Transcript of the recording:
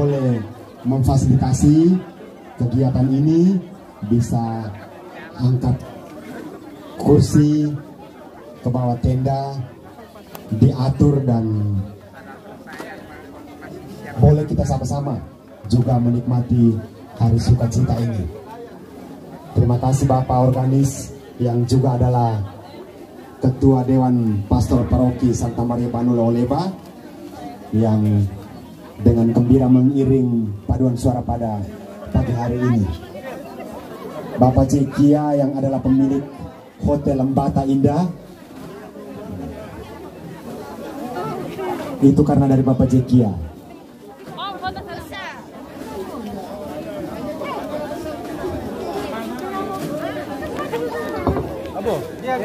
boleh memfasilitasi kegiatan ini bisa angkat kursi ke bawah tenda diatur dan boleh kita sama-sama juga menikmati hari sukacita ini. Terima kasih Bapak Organis yang juga adalah Ketua Dewan Pastor Paroki Santa Maria Banula Oleba yang dengan gembira mengiring paduan suara pada pagi hari ini. Bapak Cekia yang adalah pemilik Hotel Lembata Indah. Itu karena dari Bapak Cekia. Abu, dia